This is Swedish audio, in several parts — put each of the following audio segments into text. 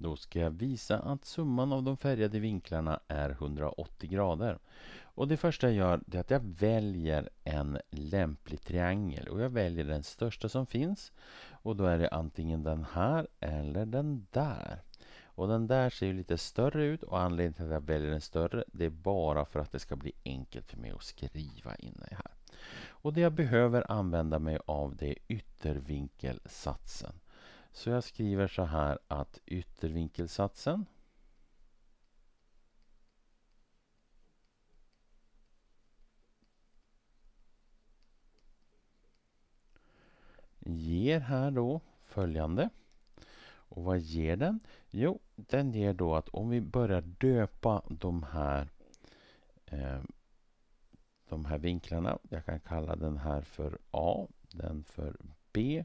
Då ska jag visa att summan av de färgade vinklarna är 180 grader. Och det första jag gör är att jag väljer en lämplig triangel och jag väljer den största som finns. Och då är det antingen den här eller den där. Och den där ser ju lite större ut och anledningen till att jag väljer den större det är bara för att det ska bli enkelt för mig att skriva inne här. Och det jag behöver använda mig av det är yttervinkelsatsen. Så jag skriver så här att yttervinkelsatsen ger här då följande. Och vad ger den? Jo, den ger då att om vi börjar döpa de här eh, de här vinklarna. Jag kan kalla den här för A, den för B,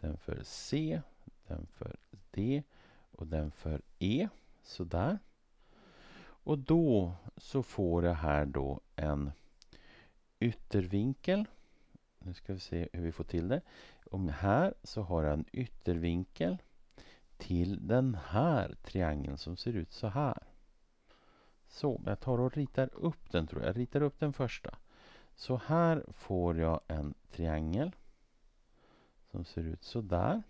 den för C, den för D och den för E. Sådär. Och då så får jag här då en yttervinkel. Nu ska vi se hur vi får till det. Om här så har jag en yttervinkel till den här triangeln som ser ut så här. Så, jag tar och ritar upp den tror jag. Jag ritar upp den första. Så här får jag en triangel som ser ut så där.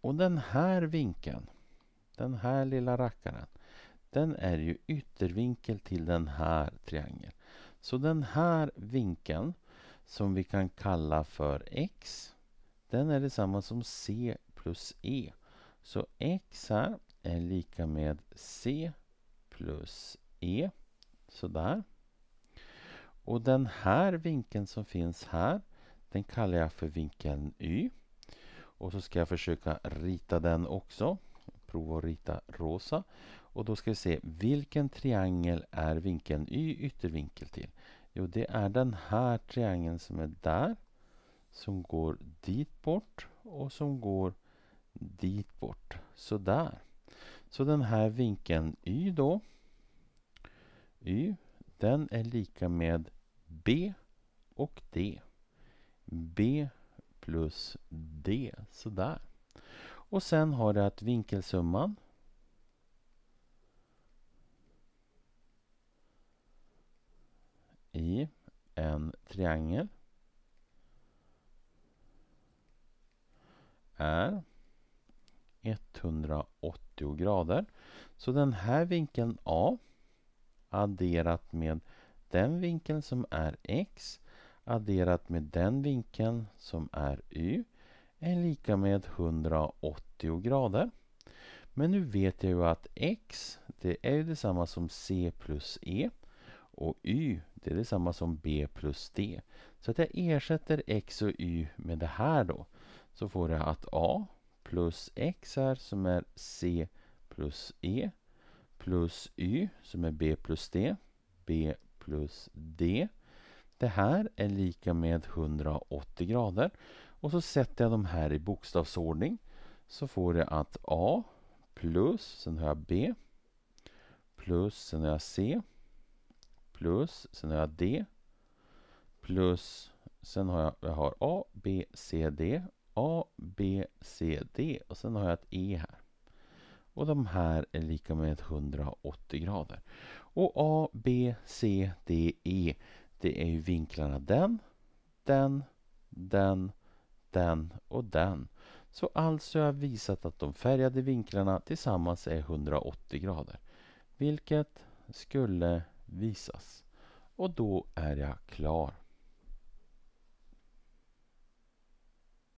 Och den här vinkeln, den här lilla rackaren, den är ju yttervinkel till den här triangeln. Så den här vinkeln som vi kan kalla för x, den är detsamma som c plus e. Så x här är lika med c plus e. Sådär. Och den här vinkeln som finns här, den kallar jag för vinkeln y. Och så ska jag försöka rita den också. Prova att rita rosa. Och då ska vi se vilken triangel är vinkeln y yttervinkel till. Jo, det är den här triangeln som är där. Som går dit bort och som går dit bort. Så där. Så den här vinkeln y då. Y, den är lika med B och D. B plus D. Sådär. Och sen har det att vinkelsumman i en triangel är 180 grader. Så den här vinkeln A adderat med den vinkeln som är x adderat med den vinkeln som är y är lika med 180 grader. Men nu vet jag ju att x det är ju detsamma som c plus e och y det är detsamma som b plus d. Så att jag ersätter x och y med det här då. Så får jag att a plus x här som är c plus e plus y som är b plus d. b plus d. Det här är lika med 180 grader. Och så sätter jag de här i bokstavsordning. Så får jag att A plus, sen har jag B plus, sen har jag C plus, sen har jag D plus, sen har jag, jag har A, B, C, D A, B, C, D och sen har jag ett E här. Och de här är lika med 180 grader. Och A, B, C, D, E det är ju vinklarna den, den, den, den och den. Så alltså har jag visat att de färgade vinklarna tillsammans är 180 grader. Vilket skulle visas. Och då är jag klar.